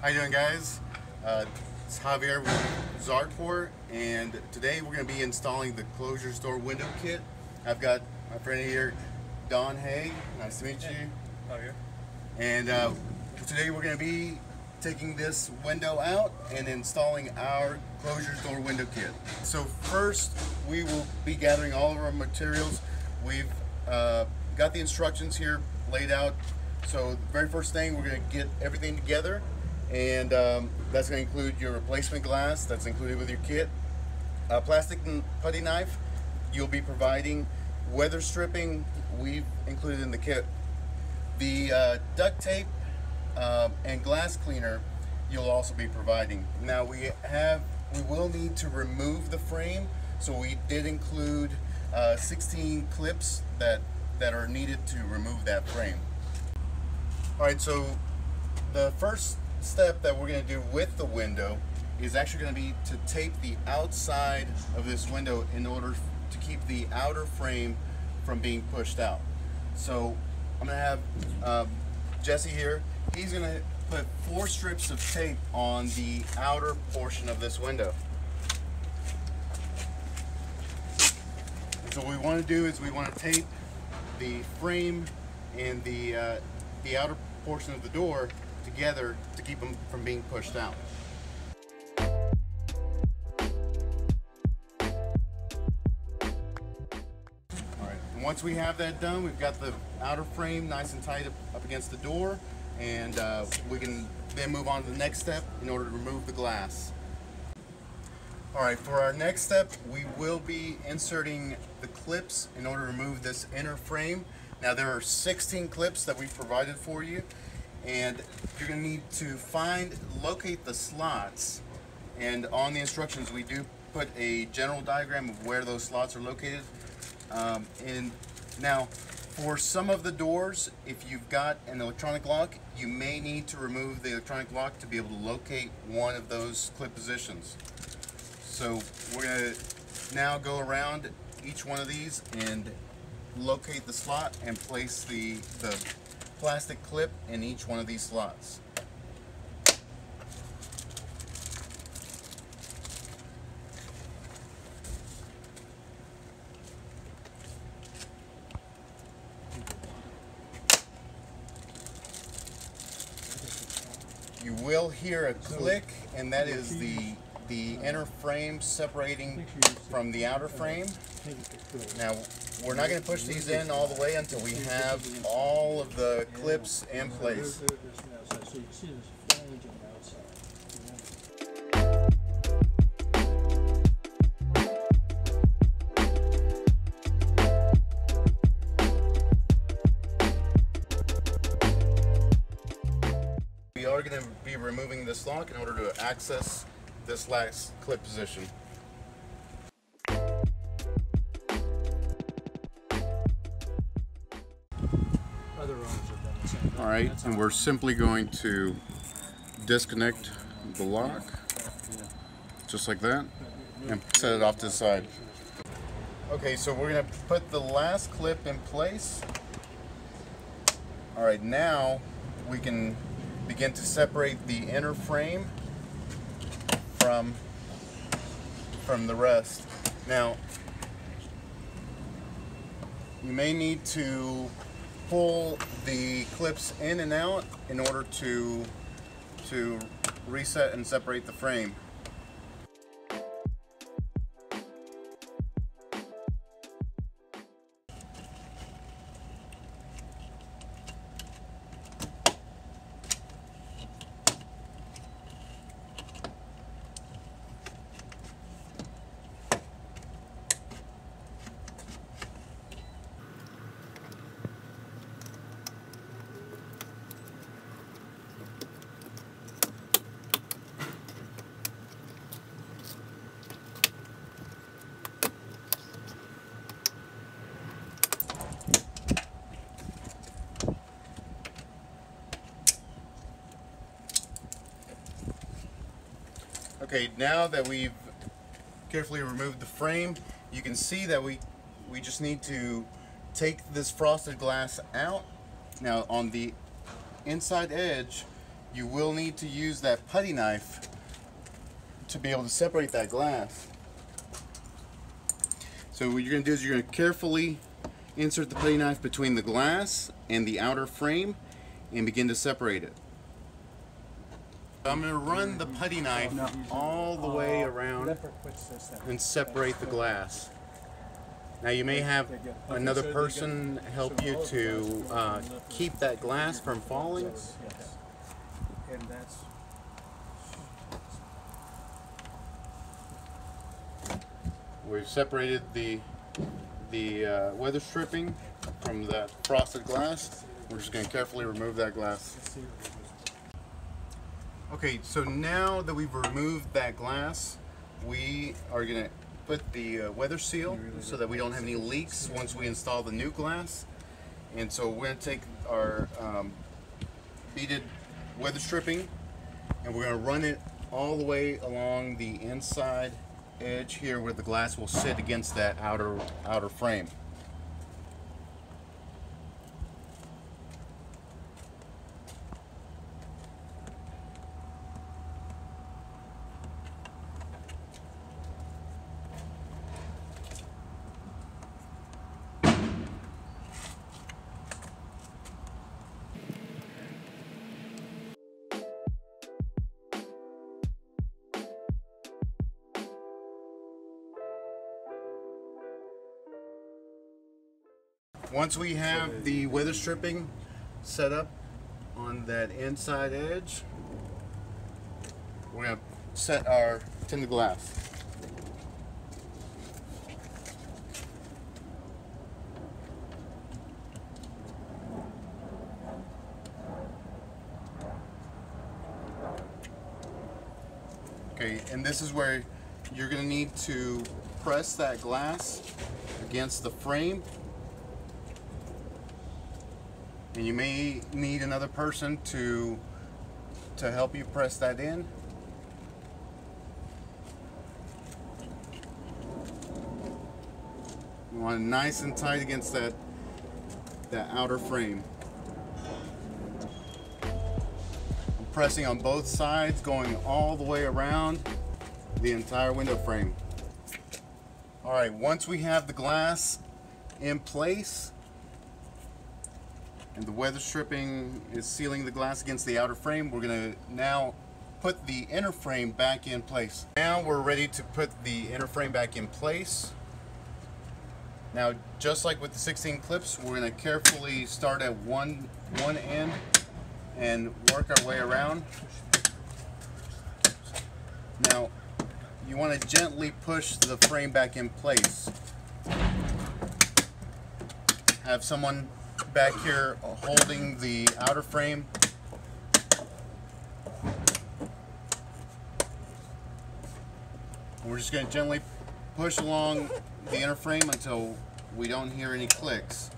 How you doing guys? Uh, it's Javier with Zarcor and today we're going to be installing the CloZures door window kit. I've got my friend here, Don Hay. Nice to meet you. Javier. And uh, today we're going to be taking this window out and installing our closure door window kit. So first we will be gathering all of our materials. We've uh, got the instructions here laid out. So the very first thing we're going to get everything together and um, that's going to include your replacement glass that's included with your kit, a plastic putty knife. You'll be providing weather stripping we've included in the kit. The uh, duct tape uh, and glass cleaner you'll also be providing. Now we have we will need to remove the frame so we did include uh, 16 clips that that are needed to remove that frame. All right, so the first step that we're going to do with the window is actually going to be to tape the outside of this window in order to keep the outer frame from being pushed out. So I'm going to have um, Jesse here. He's going to put four strips of tape on the outer portion of this window. So what we want to do is we want to tape the frame and the, uh, the outer portion of the door together to keep them from being pushed out. Alright, once we have that done, we've got the outer frame nice and tight up, against the door and uh, we can then move on to the next step in order to remove the glass. Alright, for our next step, we will be inserting the clips in order to remove this inner frame. Now there are 16 clips that we've provided for you and you're going to need to find, locate the slots. And on the instructions, we do put a general diagram of where those slots are located. Um, and now, for some of the doors, if you've got an electronic lock, you may need to remove the electronic lock to be able to locate one of those clip positions. So we're going to now go around each one of these and locate the slot and place the, the plastic clip in each one of these slots. You will hear a click and that is the the inner frame separating from the outer frame. Now, we're not going to push these in all the way until we have all of the clips in place. We are going to be removing this lock in order to access this last clip position. All right, and we're simply going to disconnect the lock, just like that, and set it off to the side. Okay, so we're gonna put the last clip in place. All right, now we can begin to separate the inner frame from from the rest. Now, you may need to pull the clips in and out in order to to reset and separate the frame. Okay, now that we've carefully removed the frame, you can see that we, we just need to take this frosted glass out. Now on the inside edge, you will need to use that putty knife to be able to separate that glass. So what you're going to do is you're going to carefully insert the putty knife between the glass and the outer frame and begin to separate it. I'm going to run the putty knife all the way around and separate the glass. Now you may have another person help you to uh, keep that glass from falling. And that's, We've separated the the uh, weather stripping from that frosted glass. We're just going to carefully remove that glass. Okay, so now that we've removed that glass, we are going to put the uh, weather seal so that we don't have any leaks once we install the new glass. And so we're going to take our um, beaded weather stripping and we're going to run it all the way along the inside edge here where the glass will sit against that outer outer frame. Once we have the weather stripping set up on that inside edge, we're going to set our tinted glass. Okay, and this is where you're going to need to press that glass against the frame and you may need another person to to help you press that in. You want it nice and tight against that that outer frame. I'm pressing on both sides, going all the way around the entire window frame. All right, once we have the glass in place, and the weather stripping is sealing the glass against the outer frame. We're going to now put the inner frame back in place. Now we're ready to put the inner frame back in place. Now, just like with the 16 clips, we're going to carefully start at one, one end and work our way around. Now, you want to gently push the frame back in place. Have someone back here holding the outer frame. We're just going to gently push along the inner frame until we don't hear any clicks.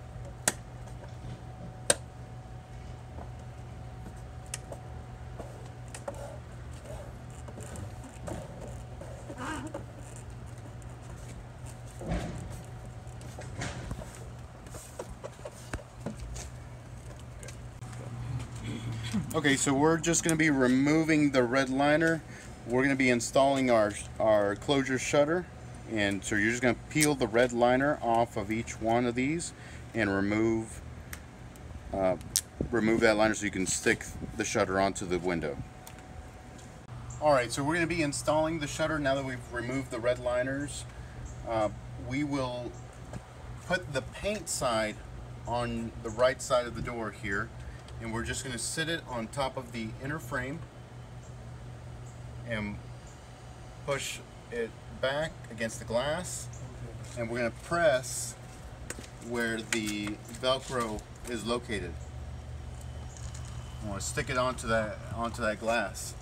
Okay, so we're just going to be removing the red liner. We're going to be installing our, our closure shutter. And so you're just going to peel the red liner off of each one of these and remove uh, remove that liner so you can stick the shutter onto the window. Alright, so we're going to be installing the shutter now that we've removed the red liners. Uh, we will put the paint side on the right side of the door here and we're just going to sit it on top of the inner frame and push it back against the glass. And we're going to press where the velcro is located. I want to stick it onto that onto that glass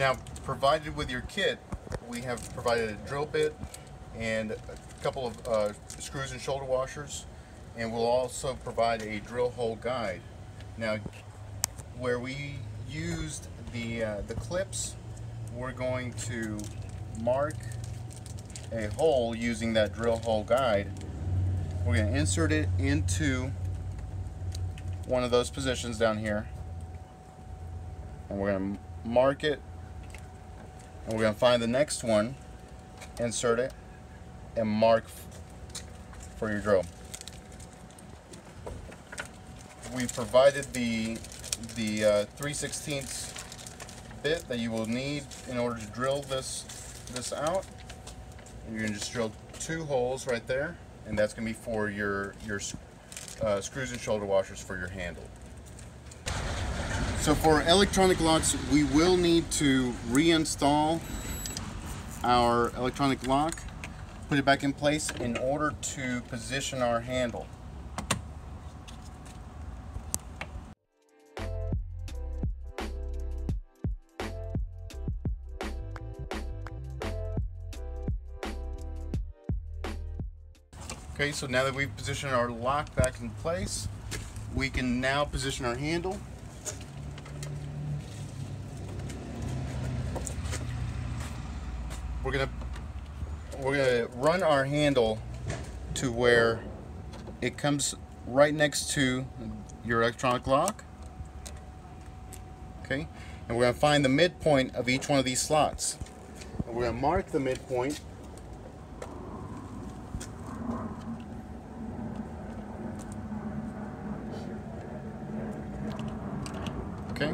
Now, provided with your kit, we have provided a drill bit and a couple of uh, screws and shoulder washers. and we'll also provide a drill hole guide. Now, where we used the, uh, the clips, we're going to mark a hole using that drill hole guide. We're going to insert it into one of those positions down here. And we're going to mark it. And we're going to find the next one, insert it, and mark for your drill. We provided the the uh, 3 16 bit that you will need in order to drill this this out. You're gonna just drill two holes right there, and that's gonna be for your your uh, screws and shoulder washers for your handle. So for electronic locks, we will need to reinstall our electronic lock, put it back in place in order to position our handle. Okay, so now that we've positioned our lock back in place, we can now position our handle. We're gonna we're gonna run our handle to where it comes right next to your electronic lock. Okay, and we're gonna find the midpoint of each one of these slots. And we're gonna mark the midpoint Okay.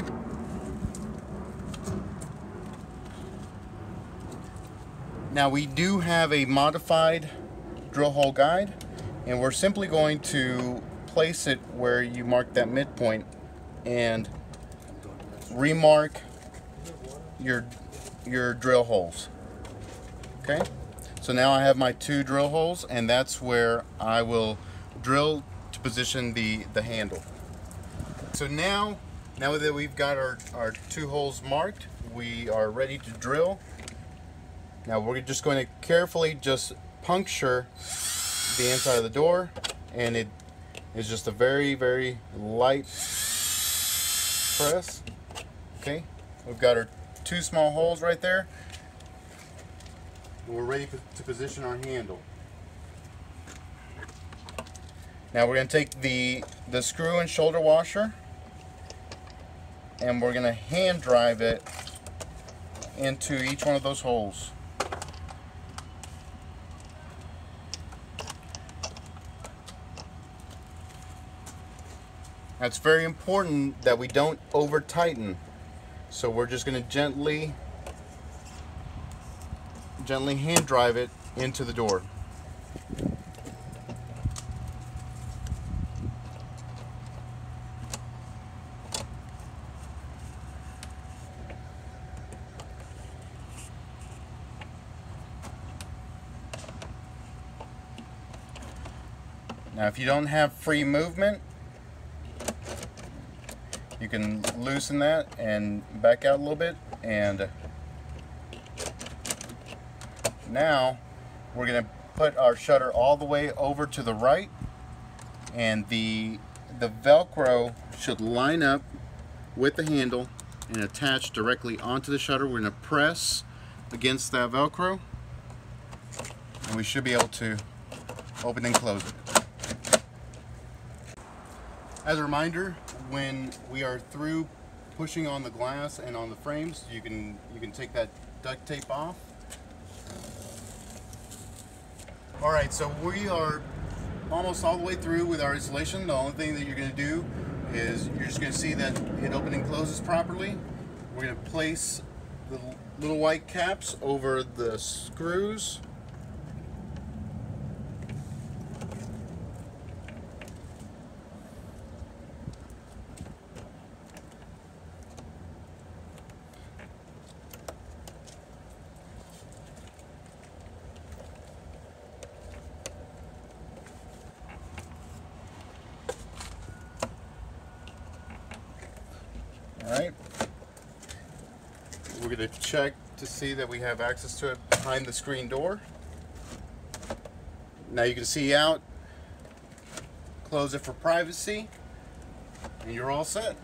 Now we do have a modified drill hole guide and we're simply going to place it where you mark that midpoint and remark your your drill holes. Okay? So now I have my two drill holes and that's where I will drill to position the, the handle. So now now that we've got our, our two holes marked, we are ready to drill. Now we're just going to carefully just puncture the inside of the door and it is just a very, very light press. Okay, we've got our two small holes right there. We're ready to position our handle. Now we're going to take the, the screw and shoulder washer and we're going to hand drive it into each one of those holes. It's very important that we don't over tighten. So we're just going to gently, gently hand drive it into the door. Now if you don't have free movement, you can loosen that and back out a little bit and now we're going to put our shutter all the way over to the right and the the velcro should line up with the handle and attach directly onto the shutter. We're going to press against that velcro and we should be able to open and close it. As a reminder, when we are through pushing on the glass and on the frames, you can you can take that duct tape off. All right, so we are almost all the way through with our installation. The only thing that you're going to do is you're just going to see that it open and closes properly. We're going to place the little white caps over the screws All right. We're going to check to see that we have access to it behind the screen door. Now you can see out close it for privacy, and you're all set.